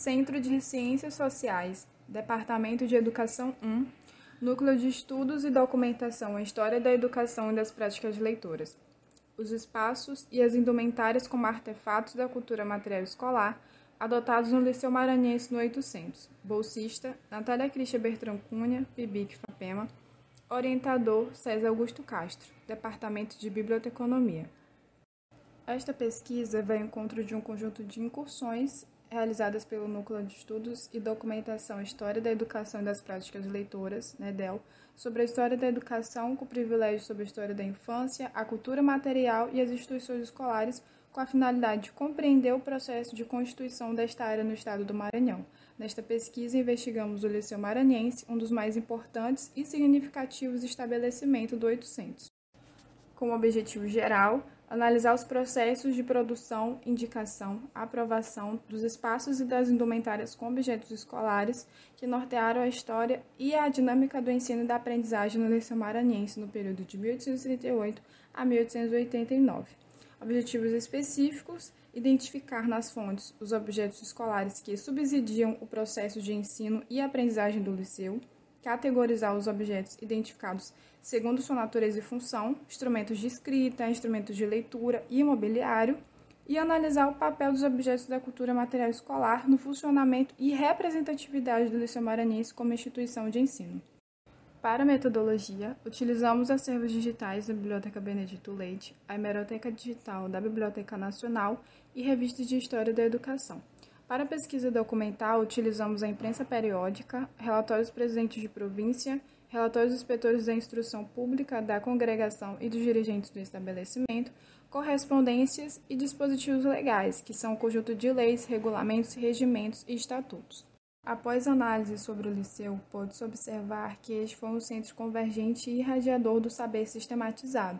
Centro de Ciências Sociais, Departamento de Educação 1, Núcleo de Estudos e Documentação em História da Educação e das Práticas Leitoras. Os espaços e as indumentárias como artefatos da cultura material escolar adotados no Liceu Maranhense no 800. Bolsista, Natália Cristia Bertrand Cunha, Pibic Fapema. Orientador, César Augusto Castro, Departamento de Biblioteconomia. Esta pesquisa vai ao encontro de um conjunto de incursões realizadas pelo Núcleo de Estudos e Documentação História da Educação e das Práticas Leitoras, NEDEL, sobre a história da educação, com privilégio sobre a história da infância, a cultura material e as instituições escolares, com a finalidade de compreender o processo de constituição desta área no estado do Maranhão. Nesta pesquisa, investigamos o Liceu Maranhense, um dos mais importantes e significativos estabelecimentos do 800. Com o objetivo geral, analisar os processos de produção, indicação, aprovação dos espaços e das indumentárias com objetos escolares que nortearam a história e a dinâmica do ensino e da aprendizagem no Liceu Maranhense no período de 1838 a 1889. Objetivos específicos: identificar nas fontes os objetos escolares que subsidiam o processo de ensino e aprendizagem do liceu categorizar os objetos identificados segundo sua natureza e função, instrumentos de escrita, instrumentos de leitura e mobiliário, e analisar o papel dos objetos da cultura material escolar no funcionamento e representatividade do Liceu Maranhense como instituição de ensino. Para a metodologia, utilizamos acervos digitais da Biblioteca Benedito Leite, a hemeroteca digital da Biblioteca Nacional e revistas de História da Educação. Para a pesquisa documental, utilizamos a imprensa periódica, relatórios presidentes de província, relatórios dos inspetores da instrução pública, da congregação e dos dirigentes do estabelecimento, correspondências e dispositivos legais, que são o conjunto de leis, regulamentos, regimentos e estatutos. Após análise sobre o liceu, pode-se observar que este foi um centro convergente e irradiador do saber sistematizado,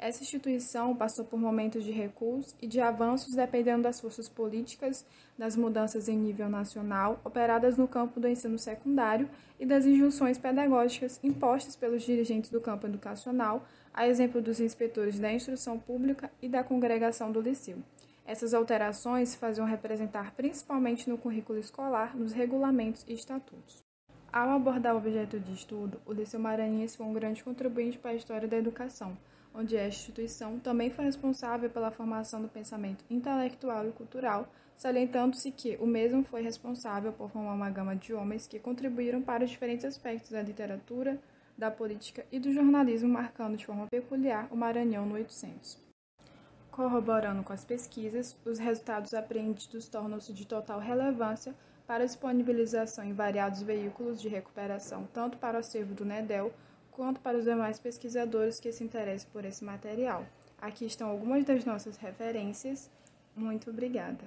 essa instituição passou por momentos de recuos e de avanços dependendo das forças políticas, das mudanças em nível nacional operadas no campo do ensino secundário e das injunções pedagógicas impostas pelos dirigentes do campo educacional, a exemplo dos inspetores da instrução pública e da congregação do liceu. Essas alterações faziam representar principalmente no currículo escolar, nos regulamentos e estatutos. Ao abordar o objeto de estudo, o Liceu Maranhense foi um grande contribuinte para a história da educação onde a instituição também foi responsável pela formação do pensamento intelectual e cultural, salientando-se que o mesmo foi responsável por formar uma gama de homens que contribuíram para os diferentes aspectos da literatura, da política e do jornalismo, marcando de forma peculiar o Maranhão no 800. Corroborando com as pesquisas, os resultados apreendidos tornam-se de total relevância para a disponibilização em variados veículos de recuperação, tanto para o acervo do NEDEL quanto para os demais pesquisadores que se interessem por esse material. Aqui estão algumas das nossas referências. Muito obrigada.